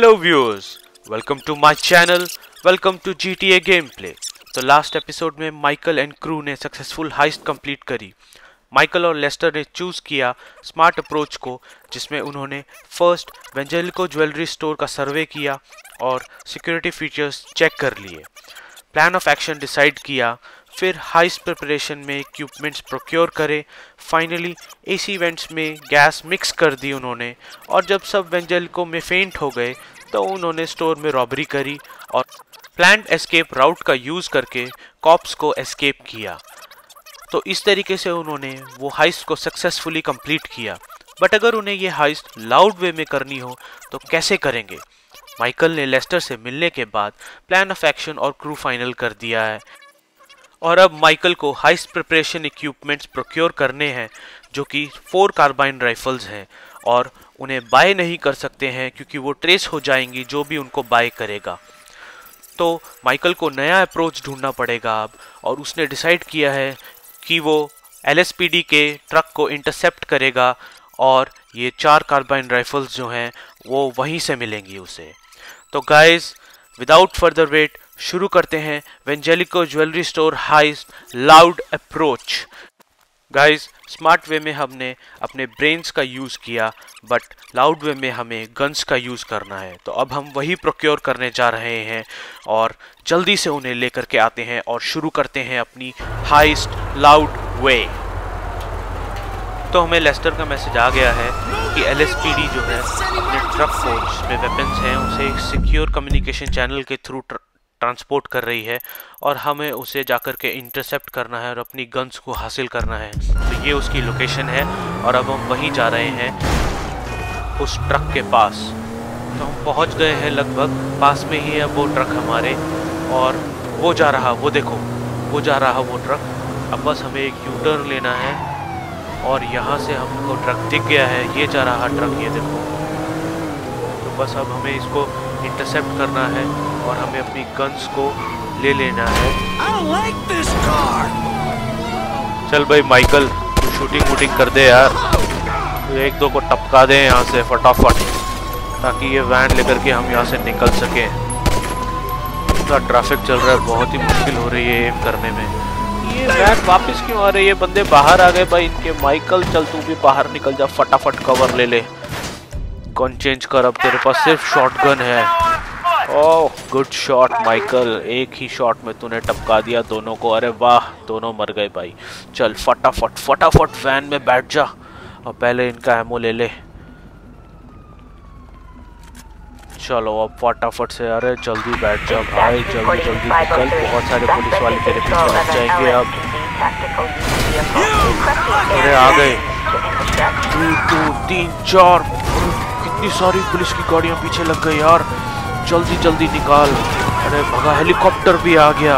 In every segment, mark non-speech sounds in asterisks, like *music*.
Hello viewers, welcome to my channel, welcome to game play तो last episode में Michael and crew ने successful heist complete करी। Michael और Lester ने choose किया स्मार्ट अप्रोच को जिसमें उन्होंने फ़र्स्ट वेंजेलिको ज्वेलरी स्टोर का सर्वे किया और सिक्योरिटी फीचर्स चेक कर लिए। प्लान ऑफ़ एक्शन डिसाइड किया। फिर हाइस्ट प्रिपरेशन में इक्विपमेंट्स प्रोक्योर करे। फाइनली एसी इवेंट्स में गैस मिक्स कर दी उन्होंने। और जब सब वेंजेलिको में फेंट हो गए तो उन्होंने स्टोर में रॉबरी करी और प्लान एस्केप राउट का यूज़ करके कॉप्स को एस्केप किया। तो इस तरीके से उन्होंने वो हाइस्ट को सक्सेसफुली कंप्लीट किया। बट अगर उन्हें ये हाइस्ट लाउड वे में करनी हो तो कैसे करेंगे? माइकल ने लेस्टर से मिलने के बाद प्लान ऑफ़ एक्शन और क्रू फाइनल कर दिया है। और अब माइकल को हाइस्ट प्रिपरेशन इक्विपमेंट्स प्रोक्योर करने हैं, जो कि फोर कार्बाइन राइफल्स हैं, और उन्हें बाय नहीं कर सकते हैं, क्योंकि वो ट्रेस हो जाएँगी जो भी उनको बाय करेगा। तो माइकल को नया अप्रोच ढूंढना पड़ेगा अब, और उसने डिसाइड किया है कि वो एलएसपीडी के ट्रक को इंटरसेप्ट करेगा, और ये चार कार्बाइन राइफल्स जो हैं, वो वहीं से मिलेंगी उसे। तो गाइस विदाउट फर्दर वेट शुरू करते हैं Vangelico jewellery store heist loud approach guys smart way में हमने अपने ब्रेन्स का यूज़ किया बट लाउड वे में हमें गन्स का यूज़ करना है। तो अब हम वही प्रोक्योर करने जा रहे हैं और जल्दी से उन्हें लेकर के आते हैं और शुरू करते हैं अपनी हाइस्ट लाउड वे तो हमें लेस्टर का मैसेज आ गया है कि एलएसपीडी जो है, अपने ट्रक को जिसमें वेपन्स हैं, उसे सिक्योर कम्युनिकेशन चैनल के थ्रू ट्रांसपोर्ट कर रही है और हमें उसे जाकर के इंटरसेप्ट करना है और अपनी गन्स को हासिल करना है। तो ये उसकी लोकेशन है और अब हम वहीं जा रहे हैं उस ट्रक के पास। तो हम पहुँच गए हैं लगभग, पास में ही है वो ट्रक हमारे और वो जा रहा, वो देखो, वो जा रहा वो ट्रक अब बस हमें एक यू टर्न लेना है और यहाँ से हमको ट्रक दिख गया है, ये जा रहा ट्रक ये देखो। तो बस अब हमें इसको इंटरसेप्ट करना है और हमें अपनी गन्स को ले लेना है। Like चल भाई माइकल तू शूटिंग वूटिंग कर दे यार। तो एक दो को टपका दे यहाँ से फटाफट ताकि ये वैन लेकर के हम यहाँ से निकल सकें। इतना ट्रैफ़िक चल रहा है बहुत ही मुश्किल हो रही है एम करने में। ये वैन वापस क्यों आ रही है? बंदे बाहर आ गए भाई इनके। माइकल चल तू भी बाहर निकल जा फटाफट कवर ले ले। गन चेंज कर अब तेरे पास सिर्फ़ शॉटगन है। ओह गुड शॉट माइकल एक ही शॉट में तूने टपका दिया दोनों को। अरे वाह दोनों मर गए भाई। चल फटाफट फटाफट वैन में बैठ जा। और पहले इनका एमओ ले ले। चलो अब फटाफट से अरे जल्दी बैठ जा भाई जल्दी जल्दी। निकल बहुत सारे पुलिस वाले तेरे पीछे लग जाएँगे अब। अरे आ गए। तीन चार। कितनी सारी पुलिस की गाड़ियाँ पीछे लग गई यार। जल्दी जल्दी निकाल। अरे भगा, हेलीकॉप्टर भी आ गया।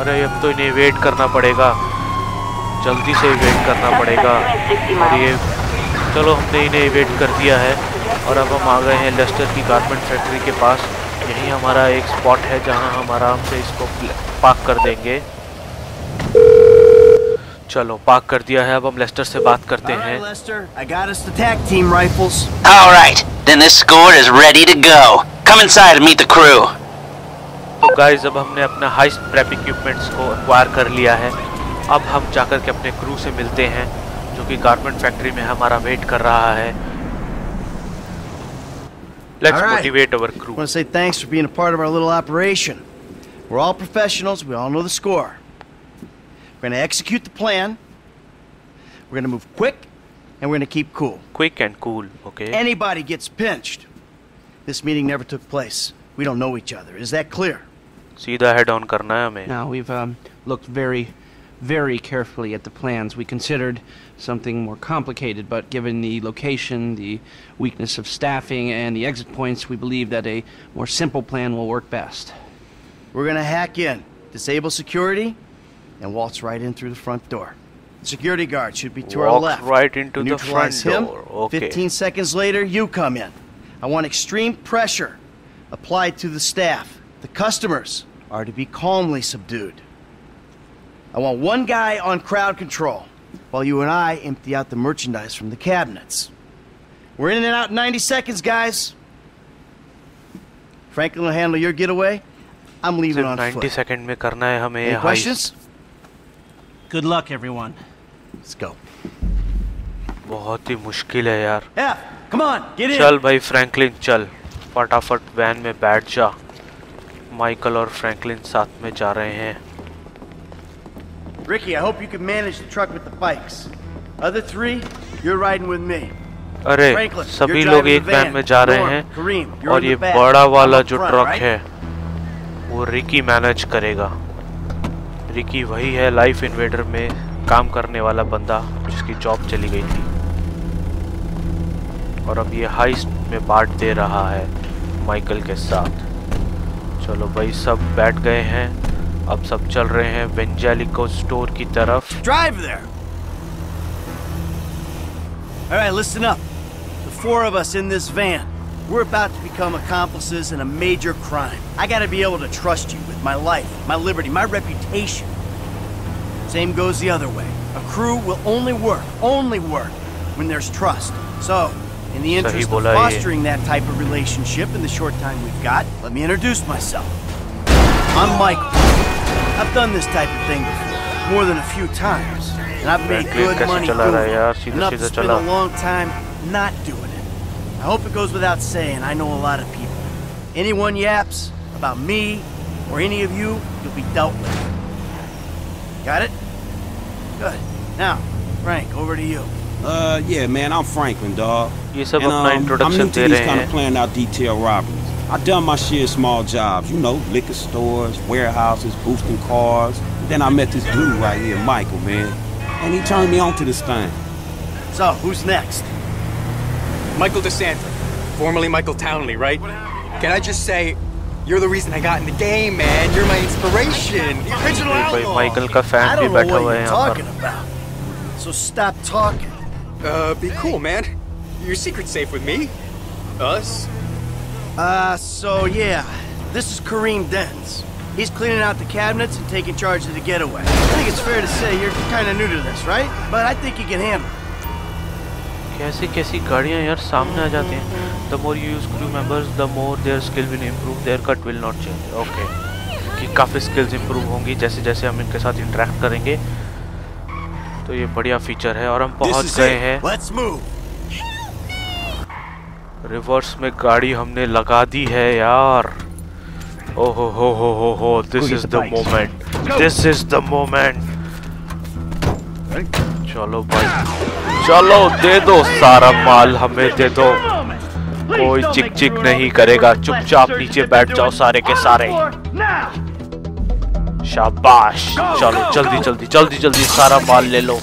अरे अब तो इन्हें वेट करना पड़ेगा। जल्दी से वेट करना पड़ेगा। और ये चलो, हमने इन्हें वेट कर दिया है। और अब हम आ गए हैं लेस्टर की गारमेंट फैक्ट्री के पास। यही हमारा एक स्पॉट है जहाँ हम आराम से इसको पार्क कर देंगे। चलो पार्क कर दिया है अब हम लेस्टर से बात करते हैं All right, then this squad is ready to go. Come inside and meet the crew. तो गाइस अब हमने अपना हाइस्ट प्रेप इक्विपमेंट्स को एक्वायर कर लिया है अब हम जाकर के अपने क्रू से मिलते हैं जो कि गारमेंट फैक्ट्री में हमारा वेट कर रहा है Let's All right. motivate our crew. I want to say thanks for being a part of our little operation. We're all professionals. We all know the score. We're going to execute the plan. We're going to move quick, and we're going to keep cool. Quick and cool, okay? Anybody gets pinched. This meeting never took place. We don't know each other. Is that clear? सीधा head on करना है हमें Now, we've um, looked very, very carefully at the plans. We considered something more complicated, but given the location, the weakness of staffing, and the exit points, we believe that a more simple plan will work best. We're going to hack in, disable security, and waltz right in through the front door. The security guard should be to our Walk left. right into the Neutralize front him. door. Okay. 15 seconds later, you come in. I want extreme pressure applied to the staff. The customers are to be calmly subdued. I want one guy on crowd control while you and I empty out the merchandise from the cabinets. We're in and out in 90 seconds, guys. Franklin will handle your getaway. I'm leaving सिर्फ on 90 foot. Second में करना है हमें Any ये questions? Good luck, everyone. Let's go. बहुत ही मुश्किल है यार Yeah, come on, get in. चल भाई फ्रैंकलिन चल फटाफट वैन में बैठ जा माइकल और फ्रैंकलिन साथ में जा रहे हैं Ricky, I hope you can manage the truck with the bikes. Other three, you're riding with me. अरे Franklin, सभी लोग एक वैन van. में जा रहे हैं Kareem, और ये. बड़ा वाला जो ट्रक right? है वो रिकी मैनेज करेगा रिकी वही है लाइफ इन्वेडर में काम करने वाला बंदा जिसकी जॉब चली गई थी। और अब ये हाइस्ट में बांट दे रहा है माइकल के साथ। चलो भाई सब बैठ गए हैं। अब सब चल रहे हैं वेंजेलिको स्टोर की तरफ़। Drive there. All right, listen up. The four of us in this van, We're about to become accomplices in a major crime. I gotta be able to trust you with my life, my liberty, my reputation. Same goes the other way. A crew will only work, only work, when there's trust. So, in the interest of fostering that type of relationship in the short time we've got, let me introduce myself. I'm Mike. I've done this type of thing before, more than a few times. And I've made good money doing it. Enough to spend a long time not doing it. I hope it goes without saying, I know a lot of people. Anyone yaps about me or any of you, you'll be dealt with. Got it? Good. Now, Frank, over to you. Uh, yeah, man, I'm Franklin, dog. ये सब And, अपना um, I'm introduction new they to these रहे kind हैं of planned out detail robberies. I done my share of small jobs, you know, liquor stores, warehouses, boosting cars. Then I met this dude right here, Michael, man, and he turned me on to this thing. So, who's next? Michael Desantis, formerly Michael Townley, right? Can I just say, you're the reason I got in the game, man. You're my inspiration. Original outlaw. Michael ka fan I don't know what you're talking about. So stop talking. Uh, be cool, man. Your secret's safe with me. Us. Uh, so yeah. This is Kareem Dens. He's cleaning out the cabinets and taking charge of the getaway. I think it's fair to say you're kind of new to this, right? But I think you can handle it. कैसी कैसी गाड़ियाँ यार सामने आ जाती हैं। The more you use crew members the more their skill will improve their cut will not change okay कि काफ़ी स्किल्स इम्प्रूव होंगी जैसे जैसे हम इनके साथ इंटरेक्ट करेंगे। तो ये बढ़िया फीचर है और हम पहुँच गए हैं। रिवर्स में गाड़ी हमने लगा दी है यार। ओहो हो हो हो हो this is the moment this is the moment चलो भाई। चलो, दे दो सारा माल, हमें दे दो। कोई चिक चिक नहीं करेगा। चुपचाप नीचे बैठ जाओ सारे के सारे। शाबाश। चलो, जल्दी जल्दी जल्दी जल्दी सारा माल ले लो।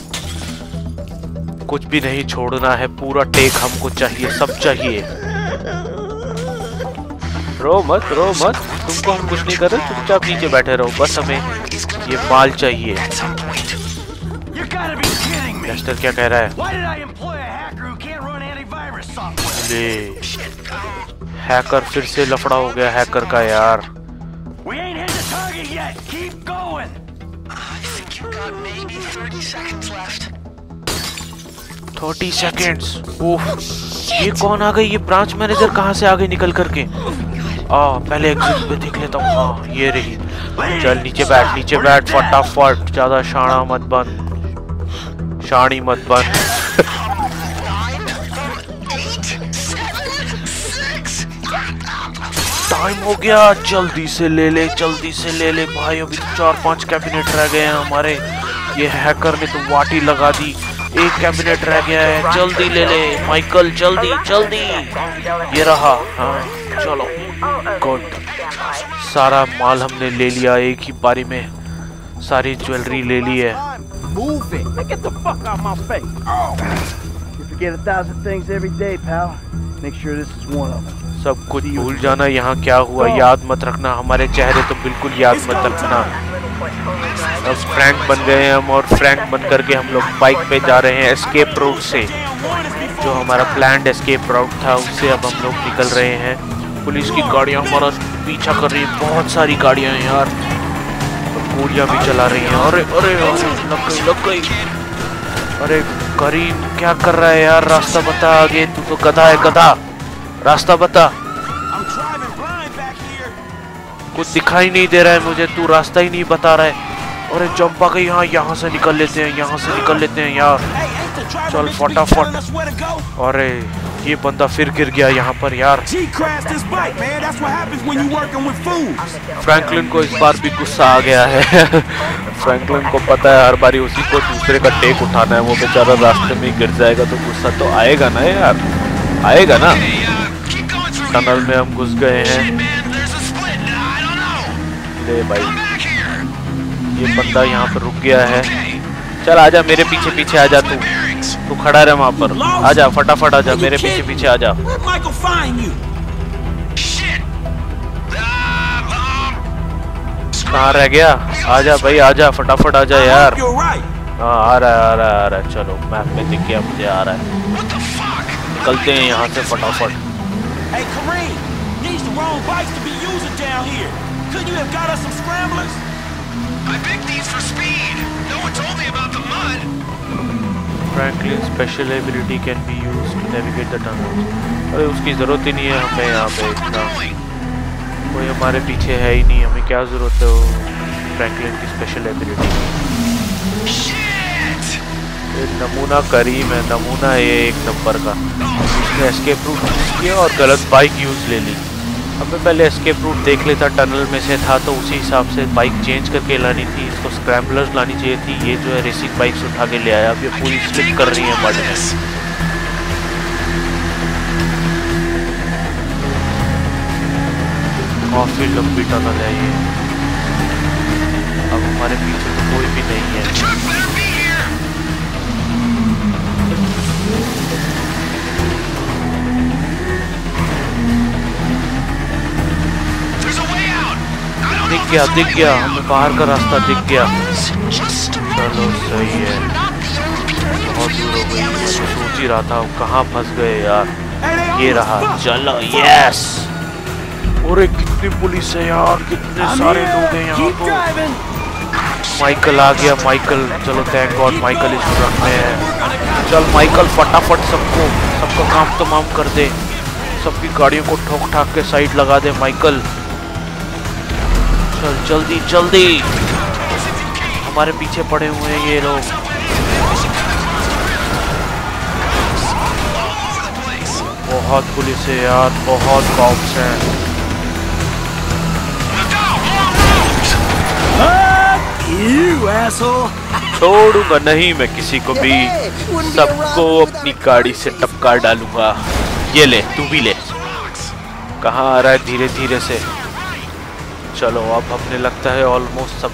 कुछ भी नहीं छोड़ना है। पूरा टेक हमको चाहिए, सब चाहिए। रो मत रो मत। तुमको हम कुछ नहीं कर रहे, चुपचाप नीचे बैठे रहो। बस हमें ये माल चाहिए। लेस्टर क्या कह रहा है? Why did I employ a hacker who can't run antivirus software? ले हैकर फिर से लफड़ा हो गया हैकर का यार। We ain't hit the target yet. Keep going. Thirty seconds ये कौन आ गई? ये ब्रांच मैनेजर कहाँ से आ गई निकल करके? आ पहले एग्जिट पे देख लेता हूँ। हाँ ये रही। चल नीचे बैठ नीचे बैठ फटाफट ज़्यादा शाना मत बन। शानी मत बन। टाइम हो गया, जल्दी से ले ले, जल्दी से ले ले। भाई अभी तो चार पाँच कैबिनेट रह गए हैं हमारे। ये हैकर ने तो वाटी लगा दी। एक कैबिनेट रह गया है। जल्दी ले ले माइकल जल्दी जल्दी। ये रहा। हाँ चलो। गुड सारा माल हमने ले लिया एक ही बारी में। सारी ज्वेलरी ले ली है। Move it. Now get the fuck out of my face. Oh. You forget a thousand things every day, pal. Make sure this is one of them. सब कुछ भूल जाना यहाँ क्या हुआ याद मत रखना हमारे चेहरे तो बिल्कुल याद मत रखना अब फ्रैंक बन गए हैं हम और फ्रैंक बन करके हम लोग बाइक पे जा रहे हैं एस्केप रूट से जो हमारा प्लान्ड एस्केप रूट था उससे अब हम लोग निकल रहे हैं पुलिस की गाड़ियाँ हमारा पीछा कर रही है बहुत सारी गाड़ियाँ हैं यार गोलियाँ भी चला रही हैं। अरे अरे लग गई लग गई। अरे, करीम, क्या कर रहा है यार? रास्ता बता आगे, तू तो गधा है, गधा। रास्ता बता। कुछ दिखाई नहीं दे रहा है मुझे, तू रास्ता ही नहीं बता रहा है। अरे चंपा के यहाँ यहाँ से निकल लेते हैं, यहाँ से निकल लेते हैं यार। चल फटाफट। अरे ये बंदा फिर गिर गया यहाँ पर यार. फ्रैंकलिन को इस बार भी गुस्सा आ गया है। फ्रैंकलिन को पता है हर बारी उसी को दूसरे का टेक उठाना है। वो बेचारा रास्ते में गिर जाएगा तो गुस्सा तो आएगा ना यार। आएगा ना। टनल में हम घुस गए हैं। ले भाई। ये बंदा यहाँ पर रुक गया है। चल आजा मेरे पीछे पीछे आजा तू। मैक्स तू खड़ा रहे वहाँ पर। आ जा फटाफट आ जा मेरे पीछे पीछे आ जा रह गया? आ जा भाई आ जा फटाफट आ जा यार। हाँ आ रहा है आ रहा आ रहा चलो मैप में दिख गया मुझे आ रहा है। निकलते हैं यहाँ से फटाफट। Hey Kareem, needs the wrong bikes to be using down here. Couldn't you have got us some scramblers? Franklin special ability can be use to navigate the tunnel अरे, उसकी ज़रूरत ही नहीं है हमें यहाँ पे इतना। कोई हमारे पीछे है ही नहीं, हमें क्या ज़रूरत है वो फ्रैंकलिन की स्पेशल एबिलिटी नमूना करीम है, नमूना ये एक नंबर का। उसने एस्केप रूट यूज़ किया और गलत बाइक यूज़ ले ली। हमें पहले एस्केप रूट देख लेता टनल में से था तो उसी हिसाब से बाइक चेंज करके लानी थी, इसको स्क्रैम्बलर्स लानी चाहिए थी, ये जो है रेसिंग बाइक्स उठा के ले आया अब ये पूरी स्लिप कर रही है मड में काफ़ी लंबी टनल है ये। अब हमारे पीछे तो कोई भी नहीं है। गया दिख गया। हमें बाहर का रास्ता दिख गया। चलो सही है। बहुत दूर हो गई। मैं तो सोच ही रहा था कहाँ फंस गए यार? ये रहा। चलो यस अरे कितनी पुलिस है यार? कितने सारे लोग हैं यहाँ तो। माइकल आ गया माइकल। चलो थैंक गॉड माइकल इस रन में है। चल माइकल फटाफट सबको सबका काम तमाम कर दे। सबकी गाड़ियों को ठोक ठाक के साइड लगा दे माइकल। चल जल्दी जल्दी। हमारे पीछे पड़े हुए हैं ये लोग। बहुत पुलिस है यार, बहुत कॉप्स हैं। छोड़ूँगा नहीं मैं किसी को भी। सबको अपनी गाड़ी से टपका डालूँगा। ये ले, तू भी ले। कहाँ आ रहा है धीरे धीरे से? चलो अब हमने लगता है almost?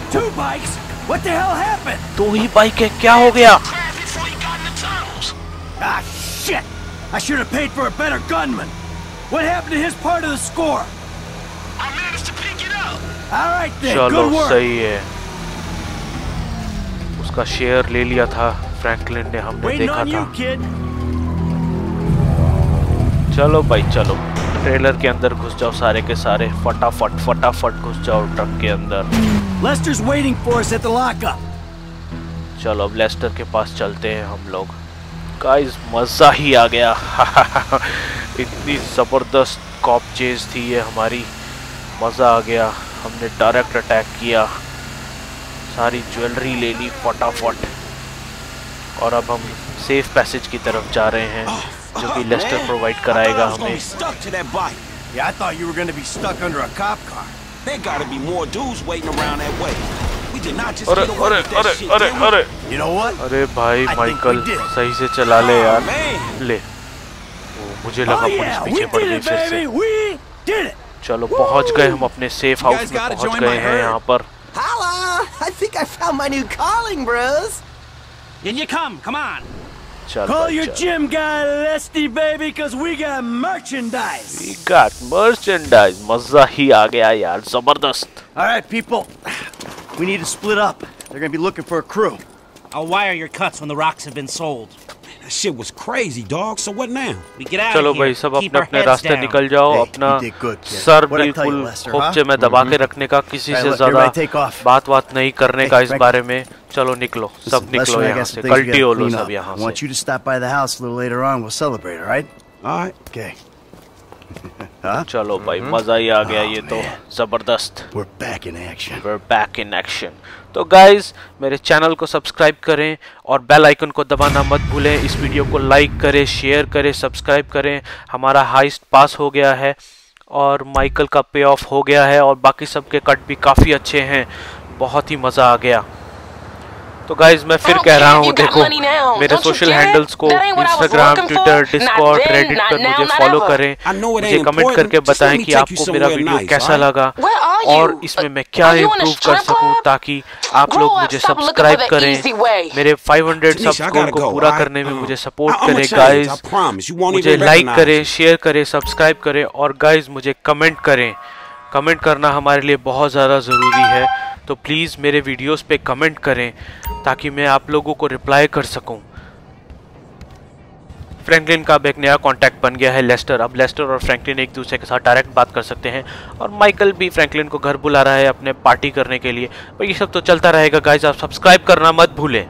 What the hell happened? दो ही बाइक है क्या हो गया. Ah, shit. I should have paid for a better gunman. What happened to his part of the score? I managed to pick it up. All right then. चलो Good work. सही है उसका share ले लिया था फ्रैंकलिन ने हमने Waiting देखा on you, था kid. चलो भाई चलो ट्रेलर के अंदर घुस जाओ सारे के सारे फटाफट फटाफट घुस जाओ ट्रक के अंदर। Lester's waiting for us at the lockup. चलो अब लेस्टर के पास चलते हैं हम लोग। गाइस मज़ा ही आ गया। *laughs* इतनी ज़बरदस्त कॉप चेज थी ये हमारी। मज़ा आ गया। हमने डायरेक्ट अटैक किया। सारी ज्वेलरी ले ली फटाफट। और अब हम सेफ़ पैसेज की तरफ़ जा रहे हैं। जो कि लेस्टर प्रोवाइड कराएगा हमें to. Yeah, I thought you were going to be stuck under a cop car. There gotta be more dudes waiting around that way. We did not just अरे get away अरे with that अरे shit, अरे did we? अरे You know what? अरे भाई I think Michael we did. सही से चला ले Oh, यार. ले ओ, मुझे Oh लगा पुलिस पीछे पड़ गई फिर से baby. We did it. चलो पहुँच गए हम अपने सेफ़ हाउस में पहुँच गए हैं. यहाँ पर Holla! I think I found my new calling, bros. In you come, come on. चल Call भाई, your चल। gym guy Lesty, baby, because we got merchandise. We got merchandise मजा ही आ गया यार जबरदस्त All right, people. We need to split up. They're going to be looking for a crew. I'll wire your cuts when the rocks have been sold. That shit was crazy, dog. So what now? We get out चलो of भाई here. सब Keep अपने our अपने heads रास्ते down. निकल जाओ Hey, अपना you did good, kid. Sir What'd I tell you, बिल्कुल Lester, खोपचे huh? में दबा के रखने का किसी Hey, से look, ज्यादा everybody take off. बात बात नहीं करने Hey, का इस Frank. बारे में चलो निकलो सब Listen, निकलो यहाँ से कल्टी हो लो सब. यहाँ I से want you to stop by the house a little later on. We'll celebrate, all right? All right. Okay. *laughs* चलो भाई मज़ा ही आ गया ये तो ज़बरदस्त We're back in action. We're back in action. तो गाइज़ मेरे चैनल को सब्सक्राइब करें और बेल आइकन को दबाना मत भूलें इस वीडियो को लाइक करें शेयर करें सब्सक्राइब करें हमारा हाइस्ट पास हो गया है और माइकल का पे ऑफ़ हो गया है और बाकी सबके कट भी काफ़ी अच्छे हैं बहुत ही मज़ा आ गया तो गाइज़ मैं फिर कह रहा हूँ देखो मेरे सोशल हैंडल्स को इंस्टाग्राम ट्विटर डिस्कॉर्ड रेडिट पर मुझे फॉलो करें। मुझे कमेंट करके बताएँ कि आपको मेरा वीडियो कैसा लगा और इसमें मैं क्या इम्प्रूव कर सकूँ ताकि आप लोग मुझे सब्सक्राइब करें। मेरे 500 सब गोल को पूरा करने में मुझे सपोर्ट करें गाइज़ मुझे लाइक करें शेयर करें सब्सक्राइब करें और गाइज़ मुझे कमेंट करें। कमेंट करना हमारे लिए बहुत ज़्यादा ज़रूरी है। तो प्लीज़ मेरे वीडियोस पे कमेंट करें, ताकि मैं आप लोगों को रिप्लाई कर सकूँ। फ्रैंकलिन का अब एक नया कॉन्टैक्ट बन गया है लेस्टर अब लेस्टर और फ्रैंकलिन एक दूसरे के साथ डायरेक्ट बात कर सकते हैं, और माइकल भी फ्रैंकलिन को घर बुला रहा है अपने पार्टी करने के लिए। पर ये सब तो चलता रहेगा गाइज़ आप सब्सक्राइब करना मत भूलें।